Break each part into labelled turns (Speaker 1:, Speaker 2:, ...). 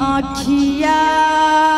Speaker 1: a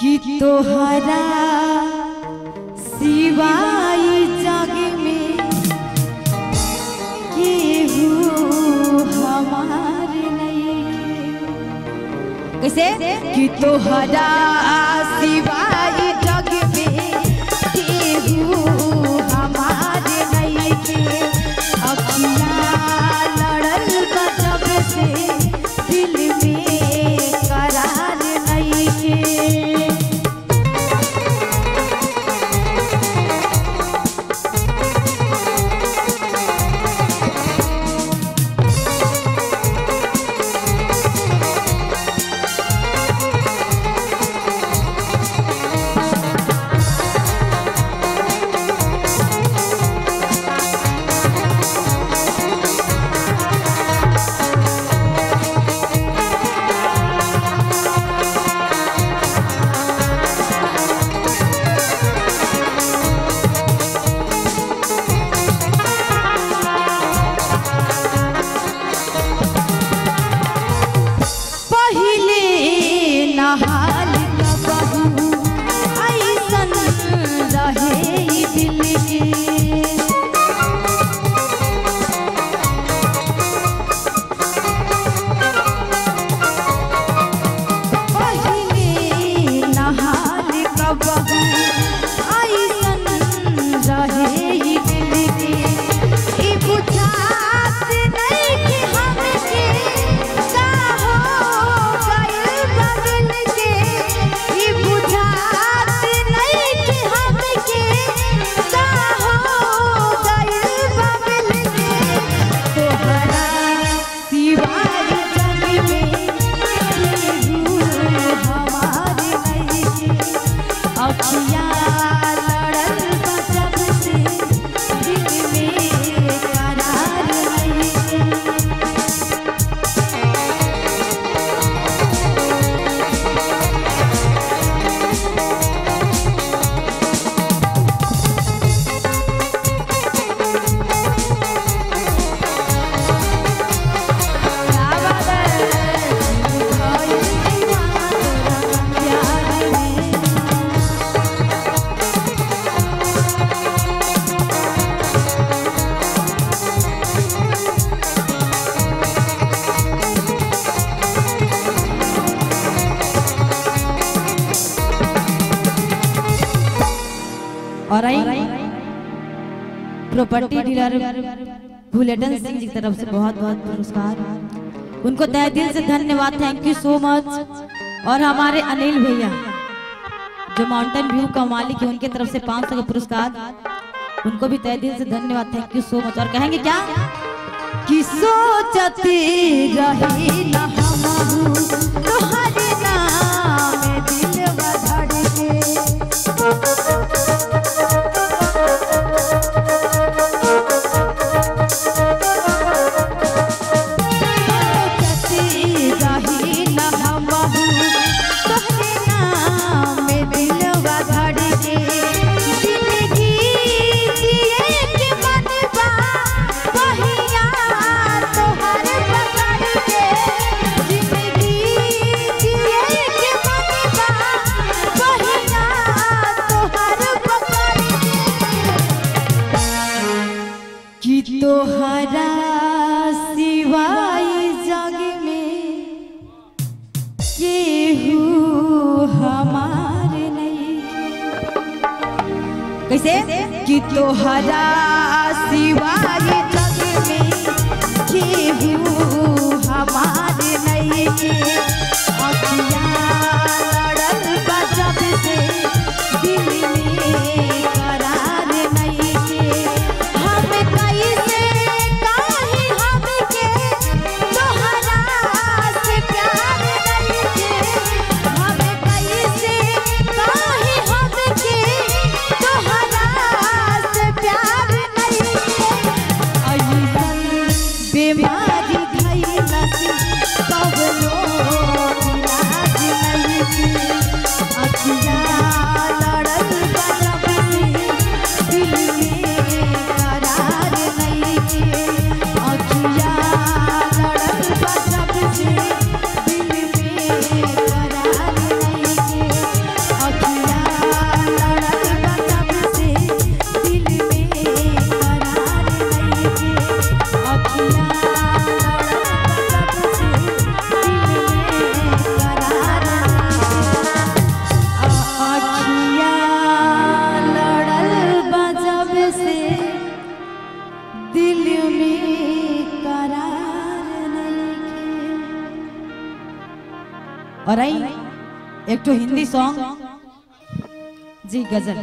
Speaker 1: कि तोहरा सिवाई जग में केहू हमार नहीं। कैसे? कि तोहरा सिवाय प्रॉपर्टी डीलर बुलेटन सिंह जी की तरफ़ से बहुत बहुत पुरस्कार। उनको तहे दिल से धन्यवाद थैंक यू सो मच और हमारे अनिल भैया, जो माउंटेन व्यू का मालिक है, उनके तरफ़ से 500 का पुरस्कार। उनको भी तय दिल से धन्यवाद थैंक यू सो मच और कहेंगे क्या? कि सोचती रही ना हमहू तोहरे नाम दिलवा धड़के। सोचती कि तो हरा जग और आई एक तो हिंदी सॉन्ग जी गज़ल।